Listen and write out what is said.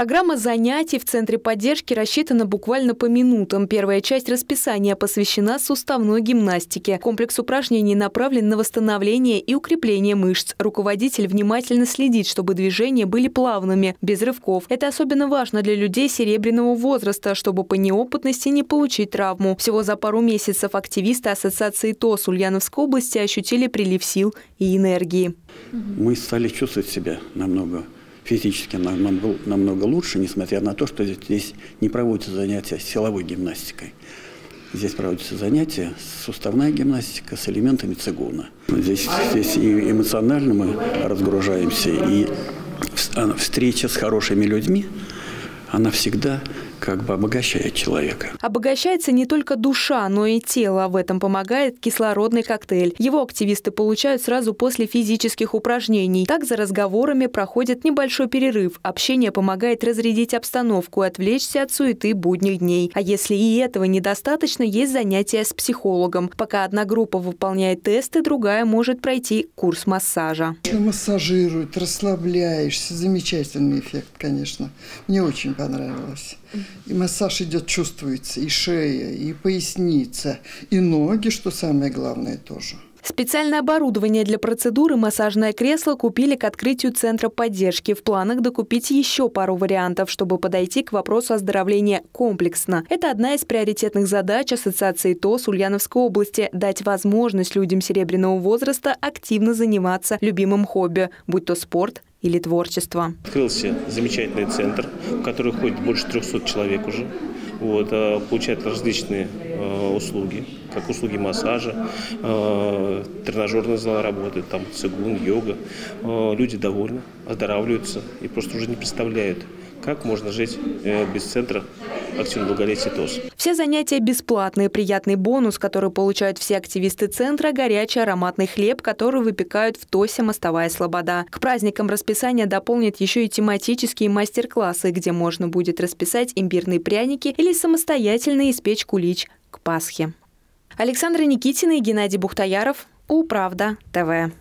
Программа занятий в Центре поддержки рассчитана буквально по минутам. Первая часть расписания посвящена суставной гимнастике. Комплекс упражнений направлен на восстановление и укрепление мышц. Руководитель внимательно следит, чтобы движения были плавными, без рывков. Это особенно важно для людей серебряного возраста, чтобы по неопытности не получить травму. Всего за пару месяцев активисты Ассоциации ТОС Ульяновской области ощутили прилив сил и энергии. Мы стали чувствовать себя намного физически намного, намного лучше, несмотря на то, что здесь не проводятся занятия силовой гимнастикой. Здесь проводятся занятия суставная гимнастика с элементами цигуна. Здесь, здесь и эмоционально мы разгружаемся, и а, встреча с хорошими людьми, она всегда как бы обогащает человека. Обогащается не только душа, но и тело. В этом помогает кислородный коктейль. Его активисты получают сразу после физических упражнений. Так за разговорами проходит небольшой перерыв. Общение помогает разрядить обстановку и отвлечься от суеты будних дней. А если и этого недостаточно, есть занятия с психологом. Пока одна группа выполняет тесты, другая может пройти курс массажа. Массажируют, расслабляешься. Замечательный эффект, конечно. Мне очень понравилось. И массаж идет, чувствуется, и шея, и поясница, и ноги, что самое главное тоже. Специальное оборудование для процедуры массажное кресло купили к открытию Центра поддержки. В планах докупить еще пару вариантов, чтобы подойти к вопросу оздоровления комплексно. Это одна из приоритетных задач Ассоциации ТОС Ульяновской области – дать возможность людям серебряного возраста активно заниматься любимым хобби, будь то спорт, или творчества. Открылся замечательный центр, в который ходит больше 300 человек уже. Вот, э, получают различные э, услуги, как услуги массажа, э, тренажерный зал работает, там цигун, йога. Люди довольны, оздоравливаются и просто уже не представляют, как можно жить без центра активного долголетия ТОС. Все занятия бесплатные. Приятный бонус, который получают все активисты центра – горячий ароматный хлеб, который выпекают в ТОСе «Мостовая Слобода». К праздникам расписание дополнит еще и тематические мастер-классы, где можно будет расписать имбирные пряники или самостоятельно испечь кулич к Пасхе. Александра Никитина и Геннадий Бухтаяров. Управда ТВ.